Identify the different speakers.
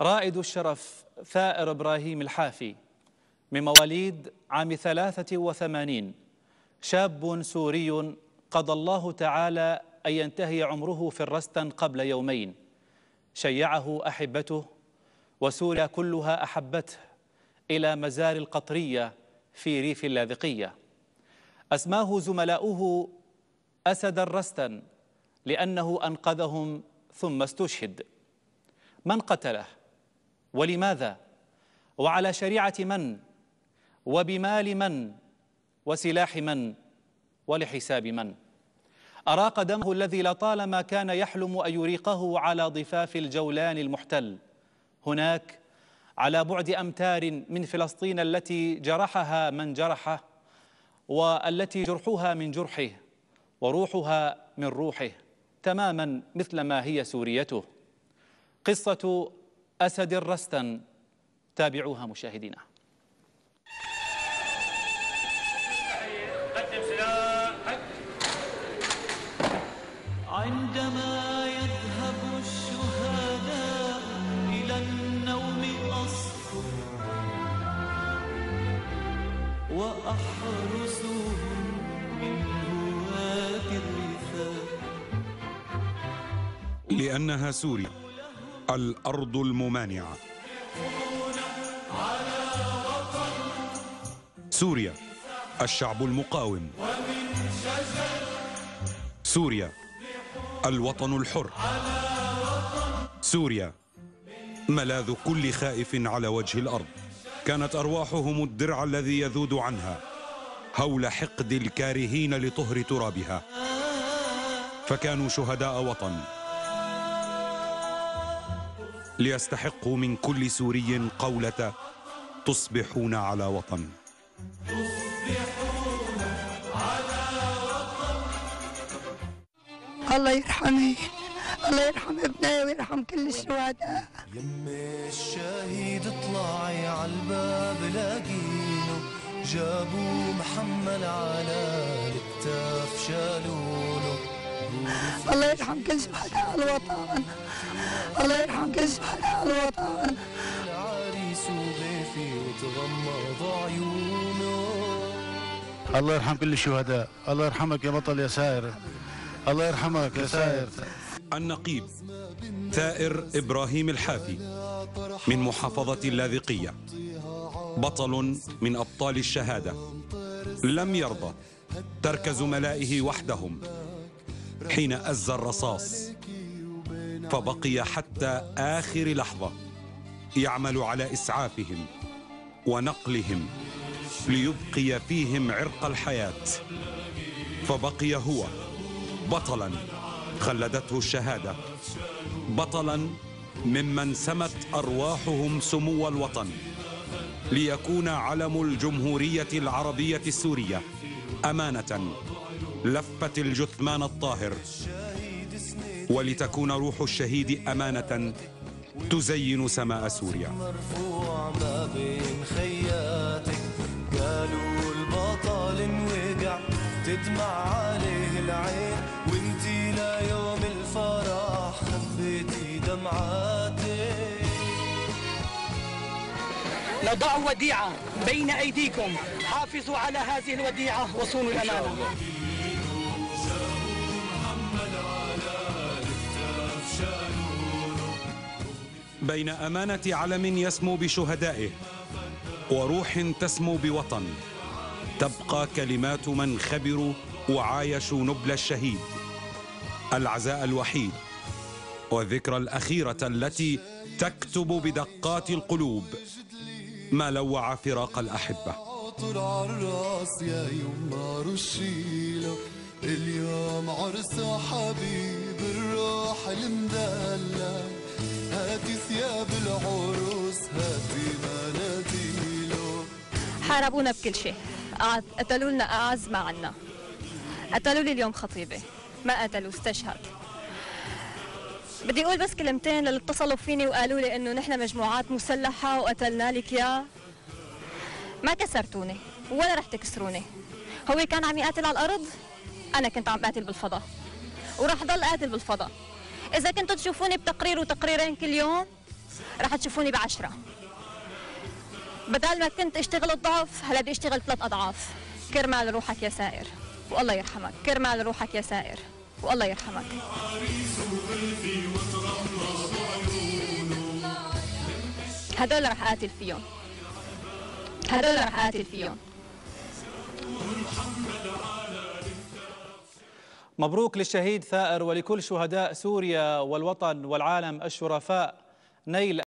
Speaker 1: رائد الشرف ثائر إبراهيم الحافي من مواليد عام ثلاثة وثمانين شاب سوري قضى الله تعالى أن ينتهي عمره في الرستن قبل يومين. شيعه أحبته وسوريا كلها أحبته إلى مزار القطرية في ريف اللاذقية. أسماه زملاؤه أسد الرستن لأنه أنقذهم ثم استشهد. من قتله؟ ولماذا؟ وعلى شريعة من؟ وبمال من؟ وسلاح من؟ ولحساب من؟ أراق دمه الذي لطالما كان يحلم أن يريقه على ضفاف الجولان المحتل. هناك على بعد أمتار من فلسطين التي جرحها من جرحه والتي جرحها من جرحه وروحها من روحه تماما مثل ما هي سوريته. قصة أسد الرستن تابعوها مشاهدينا.
Speaker 2: عندما يذهب الشهداء إلى النوم أصفر وأحرسهم من هواة الرثاء.
Speaker 3: لأنها سوريا الأرض الممانعة. سوريا الشعب المقاوم. سوريا الوطن الحر. سوريا ملاذ كل خائف على وجه الأرض. كانت أرواحهم الدرع الذي يذود عنها هول حقد الكارهين لطهر ترابها. فكانوا شهداء وطن. ليستحقوا من كل سوري قولة تصبحون على وطن.
Speaker 4: الله يرحمه الله يرحم ابني ويرحم كل الشهداء.
Speaker 2: يم الشهيد اطلعي عالباب لاقينه جابوا محمل على الكتاف شالونه.
Speaker 4: الله يرحم كل شهداء الوطن الله يرحم كل شهداء الوطن
Speaker 2: العريس وضيفي وتغمض عيونه
Speaker 5: الله يرحم كل الشهداء. الله يرحمك يا بطل يا سائر الله يرحمك يا سائر
Speaker 3: النقيب ثائر إبراهيم الحافي من محافظة اللاذقية. بطل من أبطال الشهادة. لم يرضى ترك زملائه وحدهم. حين أز الرصاص فبقي حتى آخر لحظة يعمل على إسعافهم ونقلهم ليبقي فيهم عرق الحياة. فبقي هو بطلا خلدته الشهادة بطلا ممن سمت أرواحهم سمو الوطن ليكون علم الجمهورية العربية السورية أمانة لفت الجثمان الطاهر. ولتكون روح الشهيد أمانة تزين سماء سوريا.
Speaker 2: مرفوع ما بين خياتك قالوا البطل انوقع تدمع عليه العين وانتي ليوم الفرح خبيتي دمعاتك
Speaker 6: نضع وديعة بين أيديكم. حافظوا على هذه الوديعة وصونوا الأمانة.
Speaker 3: بين أمانة علم يسمو بشهدائه وروح تسمو بوطن. تبقى كلمات من خبروا وعايشوا نبل الشهيد. العزاء الوحيد والذكرى الأخيرة التي تكتب بدقات القلوب ما لوع فراق الأحبة.
Speaker 2: عطر عالراس يا يما رشيله اليوم عرس حبيب الروح المدلع
Speaker 7: حاربونا بكل شيء. قتلوا لنا أعز ما عنا. قتلوا لي اليوم خطيبة. ما قتلوا استشهد. بدي أقول بس كلمتين للي اتصلوا فيني وقالوا لي إنه نحن مجموعات مسلحة وقتلنا لك يا. ما كسرتوني ولا رح تكسروني. هو كان عم يقاتل على الأرض؟ أنا كنت عم قاتل بالفضاء. وراح ضل قاتل بالفضاء. إذا كنتوا تشوفوني بتقرير وتقريرين كل يوم رح تشوفوني بعشرة. بدل ما كنت اشتغل الضعف هلا بدي اشتغل ثلاث أضعاف. كرمال روحك يا سائر. والله يرحمك. كرمال روحك يا سائر. والله يرحمك. هدول رح قاتل فيهم. هدول رح قاتل فيهم.
Speaker 1: مبروك للشهيد ثائر ولكل شهداء سوريا والوطن والعالم الشرفاء. نيل